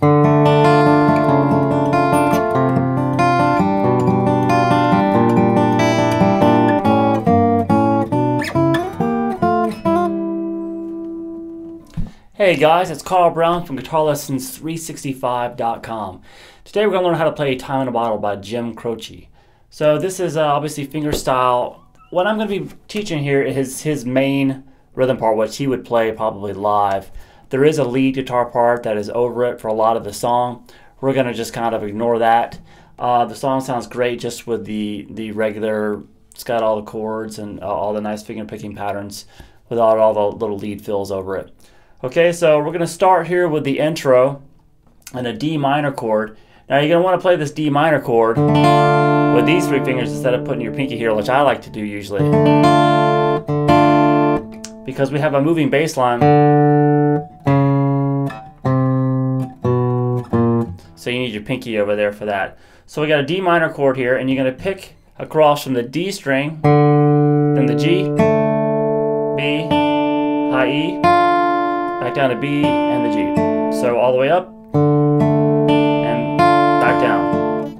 Hey guys, it's Carl Brown from GuitarLessons365.com. Today we're going to learn how to play Time in a Bottle by Jim Croce. So this is uh, obviously fingerstyle. What I'm going to be teaching here is his main rhythm part, which he would play probably live. There is a lead guitar part that is over it for a lot of the song. We're going to just kind of ignore that. Uh, the song sounds great just with the, the regular, it's got all the chords and uh, all the nice finger picking patterns without all the little lead fills over it. Okay, so we're going to start here with the intro and a D minor chord. Now you're going to want to play this D minor chord with these three fingers instead of putting your pinky here, which I like to do usually. Because we have a moving bass line. So you need your pinky over there for that. So we got a D minor chord here, and you're going to pick across from the D string, then the G, B, high E, back down to B and the G. So all the way up and back down.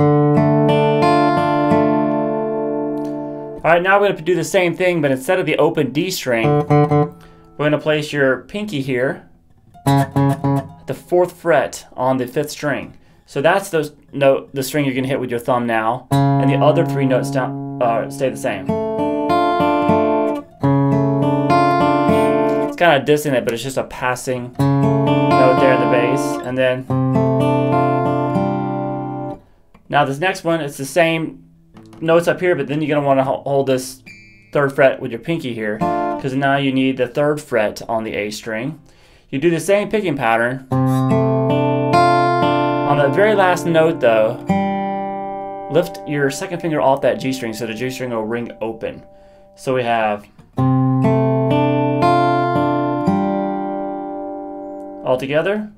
All right, now we're going to do the same thing, but instead of the open D string, we're going to place your pinky here at the fourth fret on the fifth string. So that's the note, the string you're to hit with your thumb now, and the other three notes down, uh, stay the same. It's kind of dissonant, but it's just a passing note there in the bass. And then now this next one, it's the same notes up here, but then you're want to hold this third fret with your pinky here because now you need the third fret on the A string. You do the same picking pattern. The very last note though, lift your second finger off that G string so the G string will ring open. So we have all together.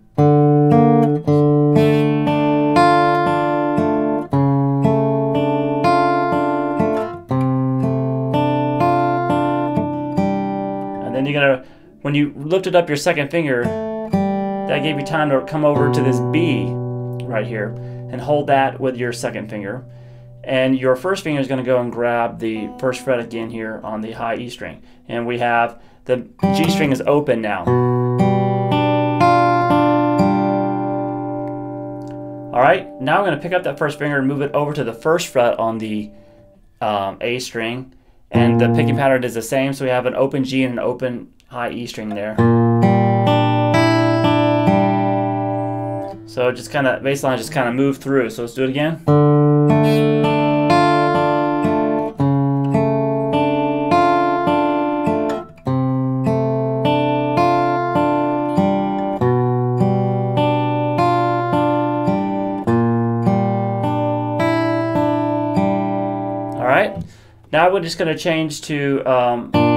And then you're gonna, when you lifted up your second finger, that gave you time to come over to this B right here and hold that with your second finger. And your first finger is going to go and grab the first fret again here on the high E string. And we have the G string is open now. All right, now I'm going to pick up that first finger and move it over to the first fret on the um, A string. And the picking pattern is the same, so we have an open G and an open high E string there. So just kind of, bass line just kind of move through. So let's do it again. All right. Now we're just going to change to um,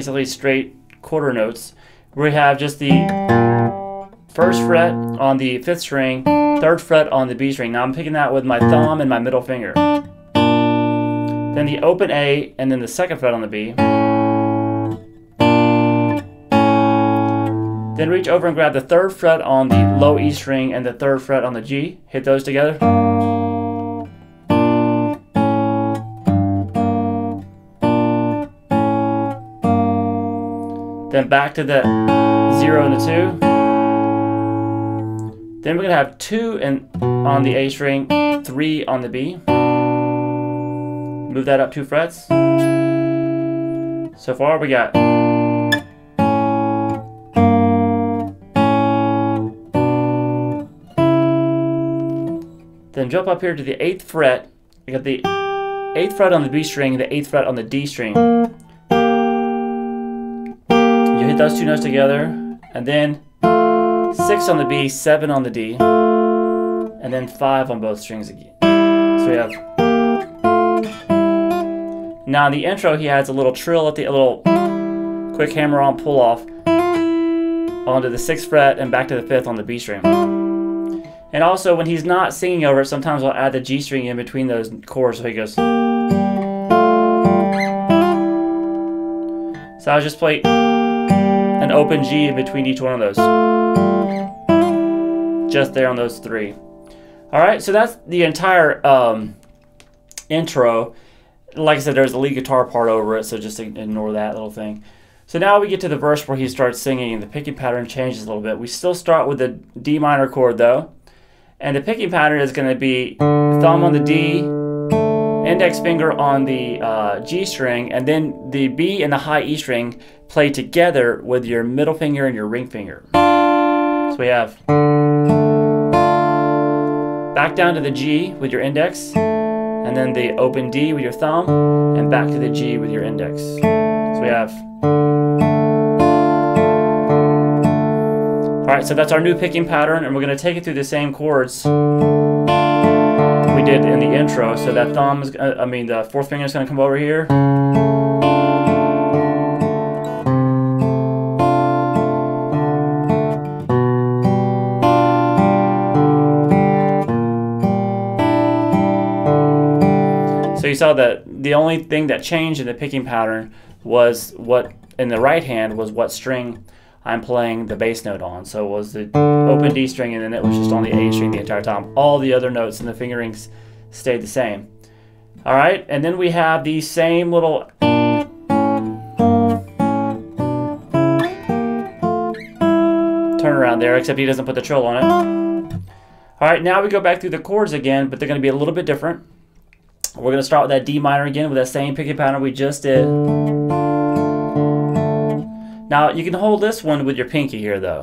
basically straight quarter notes. We have just the first fret on the fifth string, third fret on the B string. Now I'm picking that with my thumb and my middle finger. Then the open A and then the second fret on the B. Then reach over and grab the third fret on the low E string and the third fret on the G. Hit those together. Then back to the zero and the two. Then we're gonna have two in, on the A string, three on the B. Move that up two frets. So far we got Then jump up here to the 8th fret. You got the 8th fret on the B string, the 8th fret on the D string. Those two notes together, and then 6 on the B, 7 on the D, and then 5 on both strings again. So we have... Now in the intro he has a little trill at the a little quick hammer on pull off onto the 6th fret and back to the 5th on the B string. And also, when he's not singing over it, sometimes I'll add the G string in between those chords so he goes. So I'll just play an open G in between each one of those. Just there on those three. All right, so that's the entire um, intro. Like I said, there's a lead guitar part over it, so just ignore that little thing. So now we get to the verse where he starts singing and the picking pattern changes a little bit. We still start with the D minor chord though. And the picking pattern is going to be thumb on the D, index finger on the uh, G string, and then the B and the high E string play together with your middle finger and your ring finger. So we have back down to the G with your index, and then the open D with your thumb, and back to the G with your index. So we have Alright, so that's our new picking pattern, and we're going to take it through the same chords we did in the intro. So that thumb is, I mean, the fourth finger is going to come over here. So you saw that the only thing that changed in the picking pattern was what in the right hand was what string I'm playing the bass note on. So it was the open D string and then it was just on the A string the entire time. All the other notes and the fingerings stayed the same. All right, and then we have the same little turnaround there, except he doesn't put the trill on it. All right, now we go back through the chords again, but they're going to be a little bit different. We're going to start with that D minor again with that same picking pattern we just did. Now you can hold this one with your pinky here though.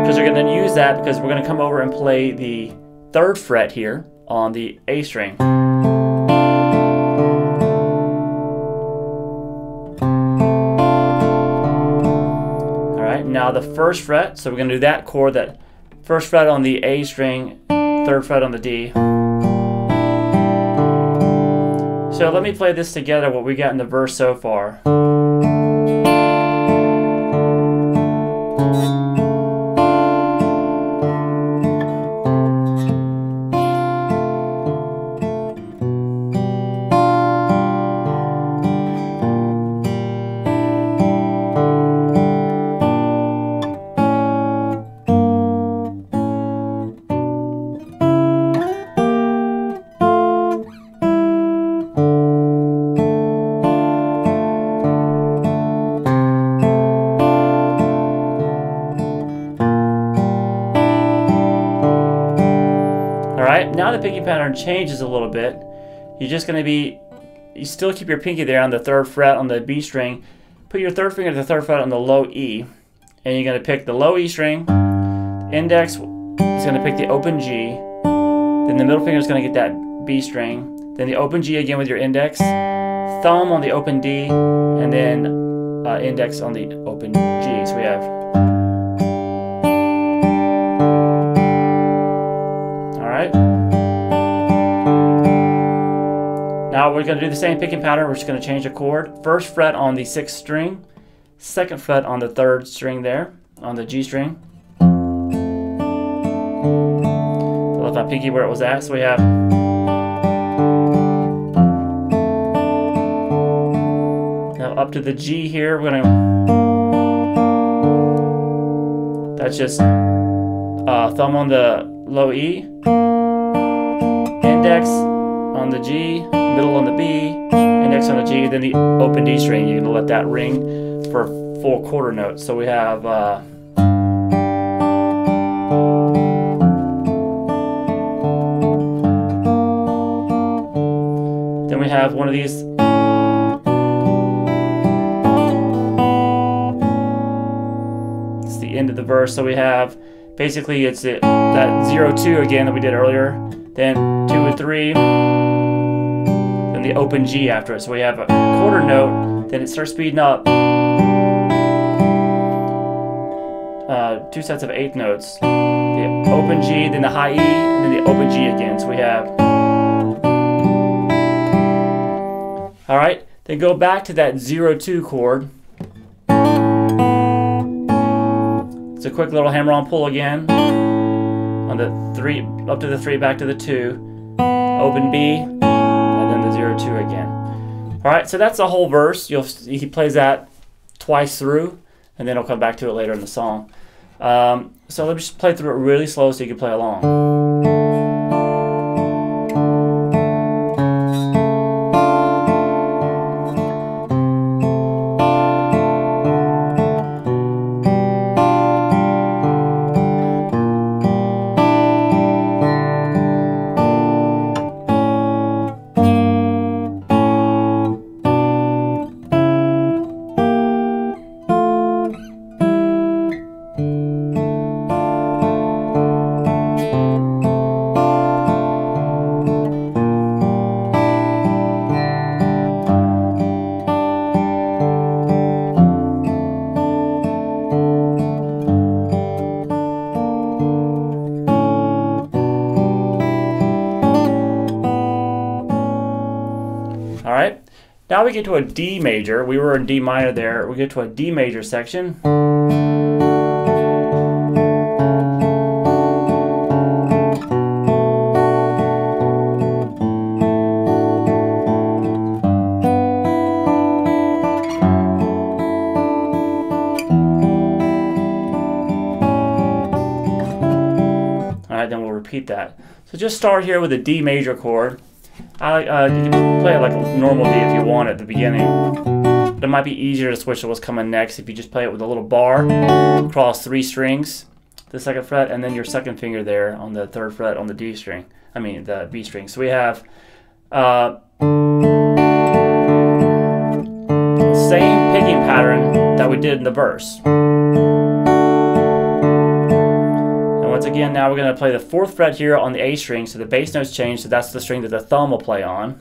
Because you're going to use that because we're going to come over and play the third fret here on the A string. Alright, now the first fret, so we're going to do that chord, that first fret on the A string, third fret on the D. So let me play this together, what we got in the verse so far. The pattern changes a little bit. You're just going to be, you still keep your pinky there on the third fret on the B string. Put your third finger to the third fret on the low E. And you're going to pick the low E string. Index is going to pick the open G. Then the middle finger is going to get that B string. Then the open G again with your index. Thumb on the open D. And then uh, index on the open G. So we have Now we're going to do the same picking pattern. We're just going to change a chord. First fret on the sixth string, second fret on the third string there, on the G string. I left my pinky where it was at, so we have now up to the G here. We're gonna that's just uh, thumb on the low E, index on the G, middle on the B, index on the G, then the open D string. You're gonna let that ring for full quarter notes. So we have uh, then we have one of these it's the end of the verse. So we have basically it's it, that zero two again that we did earlier, then two and three and open G after it. So we have a quarter note, then it starts speeding up. Uh, two sets of eighth notes. The open G, then the high E, and then the open G again. So we have. Alright, then go back to that 0-2 chord. It's a quick little hammer on pull again. On the 3, up to the 3, back to the 2. Open B, 0, 2 again. All right, so that's the whole verse. You'll he plays that twice through, and then I'll come back to it later in the song. Um, so let me just play through it really slow so you can play along. We get to a D major. We were in D minor there. We get to a D major section. All right, then we'll repeat that. So just start here with a D major chord. I, uh, you can play it like a normal D if you want at the beginning. But it might be easier to switch to what's coming next if you just play it with a little bar across three strings, the second fret, and then your second finger there on the third fret on the D string. I mean the B string. So we have uh, same picking pattern that we did in the verse. Again, now we're going to play the fourth fret here on the A string, so the bass notes change, so that's the string that the thumb will play on.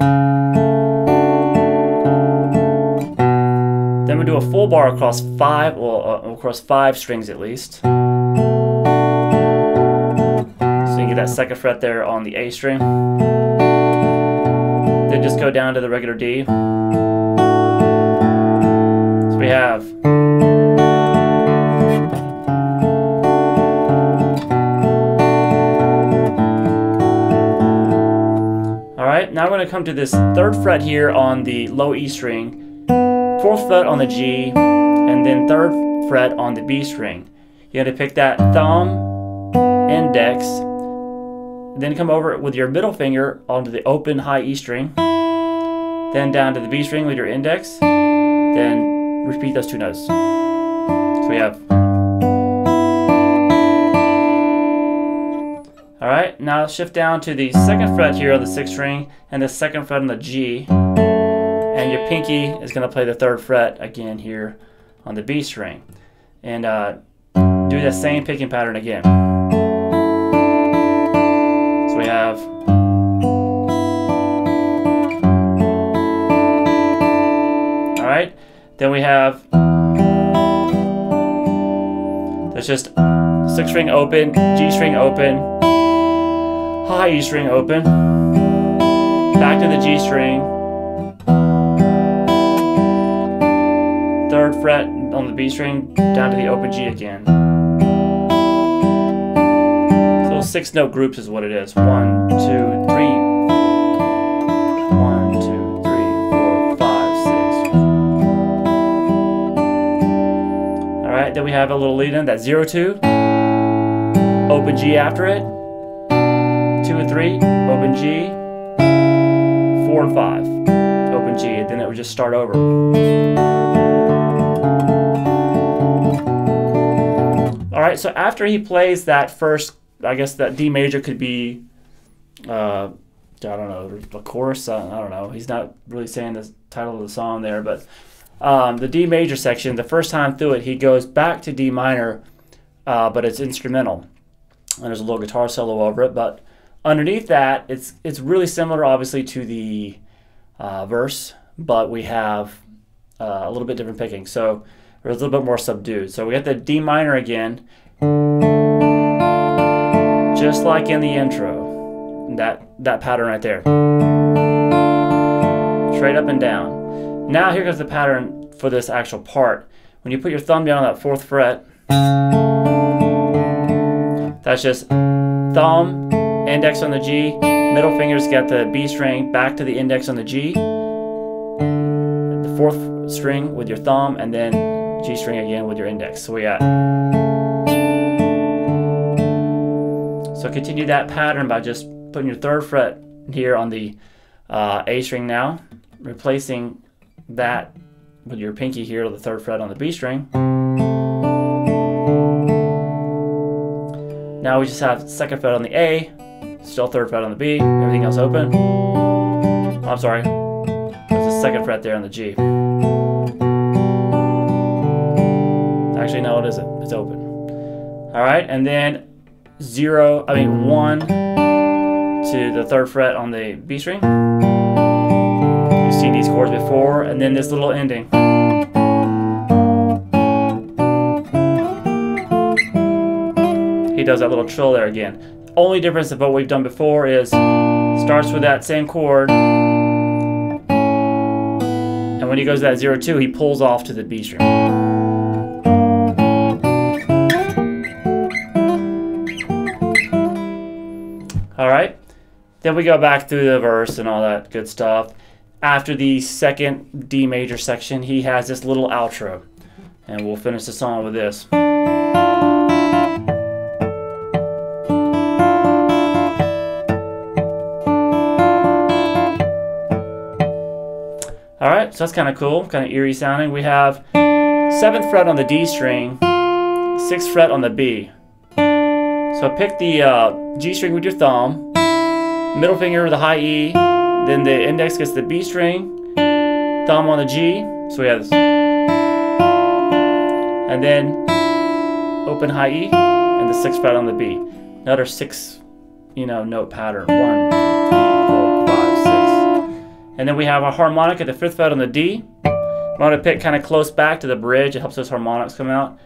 Then we do a full bar across five, well, uh, across five strings at least. So you get that second fret there on the A string. Then just go down to the regular D. So we have come to this third fret here on the low E string, fourth fret on the G, and then third fret on the B string. You got to pick that thumb, index, then come over with your middle finger onto the open high E string, then down to the B string with your index, then repeat those two notes. So we have Now shift down to the second fret here on the sixth string and the second fret on the G. And your pinky is going to play the third fret again here on the B string. And uh, do the same picking pattern again. So we have Alright, then we have there's just sixth string open, G string open, high E string open, back to the G string, third fret on the B string, down to the open G again. So six note groups is what it is. One, two, three. Then we have a little lead in, that zero two, open G after it, two and three, open G, four and five, open G, then it would just start over. All right, so after he plays that first, I guess that D major could be, uh, I don't know, a chorus. I don't know. He's not really saying the title of the song there, but um, the D major section, the first time through it, he goes back to D minor, uh, but it's instrumental, and there's a little guitar solo over it, but Underneath that, it's it's really similar, obviously, to the uh, verse, but we have uh, a little bit different picking. So we're a little bit more subdued. So we got the D minor again, just like in the intro. That that pattern right there, straight up and down. Now here goes the pattern for this actual part. When you put your thumb down on that fourth fret, that's just thumb index on the G, middle finger's got the B string back to the index on the G. the fourth string with your thumb, and then G string again with your index. So we got. So continue that pattern by just putting your third fret here on the uh, A string now, replacing that with your pinky here to the third fret on the B string. Now we just have second fret on the A, still third fret on the B, everything else open. Oh, I'm sorry, there's a second fret there on the G. Actually, no, it isn't. It's open. All right, and then zero, I mean one to the third fret on the B string. You've seen these chords before, and then this little ending. He does that little trill there again. Only difference of what we've done before is starts with that same chord, and when he goes to that zero two, he pulls off to the B string. All right. Then we go back through the verse and all that good stuff. After the second D major section, he has this little outro. And we'll finish the song with this. So that's kind of cool, kind of eerie sounding. We have seventh fret on the D string, sixth fret on the B. So pick the uh, G string with your thumb, middle finger with the high E, then the index gets the B string, thumb on the G, so we have this. And then open high E, and the sixth fret on the B. Another six, you know, note pattern. One, two, three. And then we have a harmonic at the fifth fret on the D. I'm going to pick kind of close back to the bridge. It helps those harmonics come out.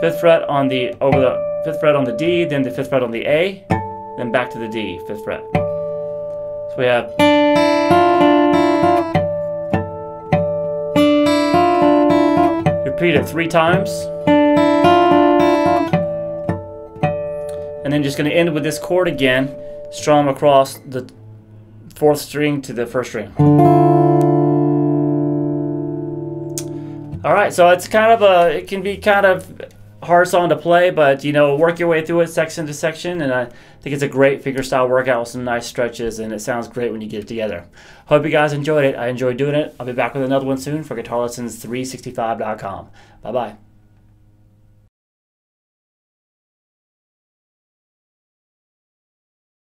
Fifth fret on the over the fifth fret on the D, then the fifth fret on the A, then back to the D, fifth fret. So we have repeat it three times. And then just going to end with this chord again, strum across the fourth string to the first string. All right, so it's kind of a, it can be kind of hard song to play, but you know, work your way through it section to section, and I think it's a great fingerstyle workout with some nice stretches, and it sounds great when you get it together. Hope you guys enjoyed it. I enjoyed doing it. I'll be back with another one soon for GuitarLessons365.com. Bye bye.